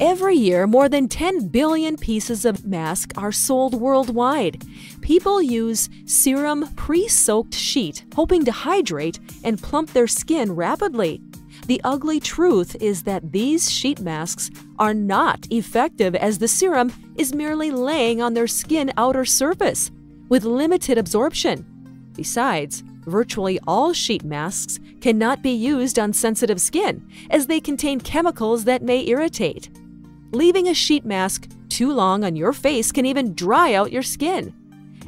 Every year, more than 10 billion pieces of mask are sold worldwide. People use serum pre soaked sheet, hoping to hydrate and plump their skin rapidly. The ugly truth is that these sheet masks are not effective as the serum is merely laying on their skin outer surface with limited absorption. Besides, virtually all sheet masks cannot be used on sensitive skin as they contain chemicals that may irritate. Leaving a sheet mask too long on your face can even dry out your skin.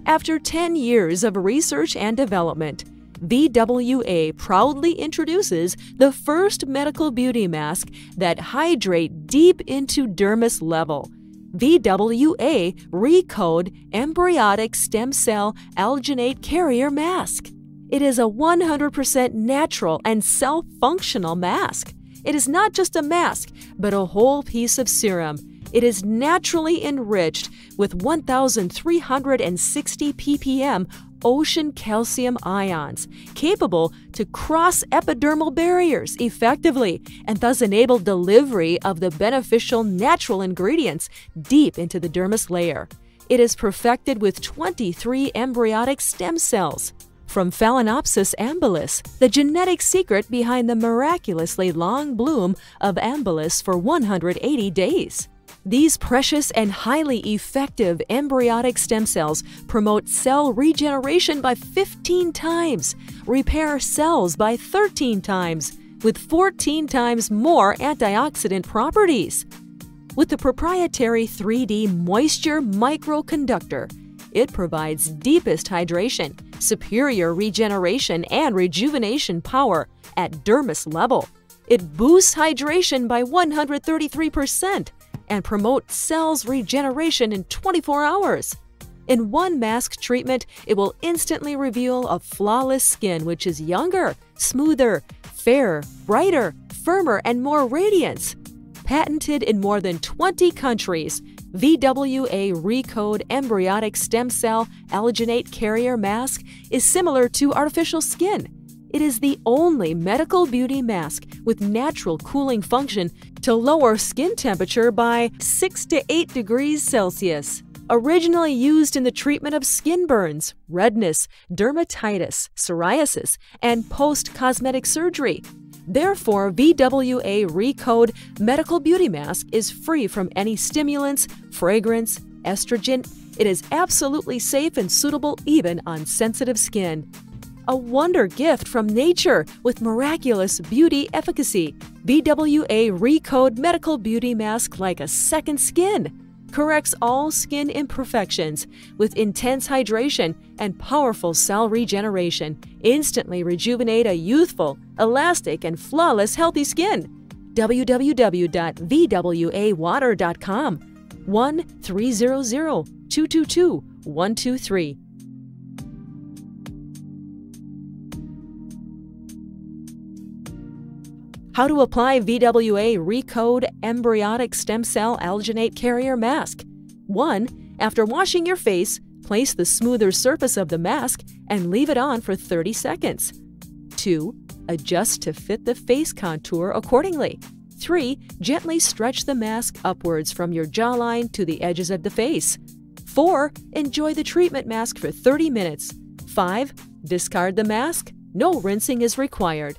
After 10 years of research and development, VWA proudly introduces the first medical beauty mask that hydrate deep into dermis level. VWA Recode Embryonic Stem Cell Alginate Carrier Mask. It is a 100% natural and self functional mask. It is not just a mask, but a whole piece of serum. It is naturally enriched with 1,360 ppm ocean calcium ions, capable to cross epidermal barriers effectively and thus enable delivery of the beneficial natural ingredients deep into the dermis layer. It is perfected with 23 embryonic stem cells. From Phalaenopsis amabilis, the genetic secret behind the miraculously long bloom of amabilis for 180 days. These precious and highly effective embryonic stem cells promote cell regeneration by 15 times, repair cells by 13 times, with 14 times more antioxidant properties. With the proprietary 3D Moisture Microconductor, it provides deepest hydration, superior regeneration, and rejuvenation power at dermis level. It boosts hydration by 133% and promotes cells regeneration in 24 hours. In one mask treatment, it will instantly reveal a flawless skin which is younger, smoother, fairer, brighter, firmer, and more radiance. Patented in more than 20 countries, VWA Recode Embryonic Stem Cell Alginate Carrier Mask is similar to artificial skin. It is the only medical beauty mask with natural cooling function to lower skin temperature by 6 to 8 degrees Celsius. Originally used in the treatment of skin burns, redness, dermatitis, psoriasis, and post cosmetic surgery. Therefore, VWA Recode Medical Beauty Mask is free from any stimulants, fragrance, estrogen. It is absolutely safe and suitable even on sensitive skin. A wonder gift from nature with miraculous beauty efficacy. VWA Recode Medical Beauty Mask like a second skin corrects all skin imperfections with intense hydration and powerful cell regeneration. Instantly rejuvenate a youthful, elastic, and flawless healthy skin. www.vwawater.com 1 300 222 123. How to apply VWA Recode Embryonic Stem Cell Alginate Carrier Mask. 1. After washing your face, place the smoother surface of the mask and leave it on for 30 seconds. 2. Adjust to fit the face contour accordingly. 3. Gently stretch the mask upwards from your jawline to the edges of the face. 4. Enjoy the treatment mask for 30 minutes. 5. Discard the mask. No rinsing is required.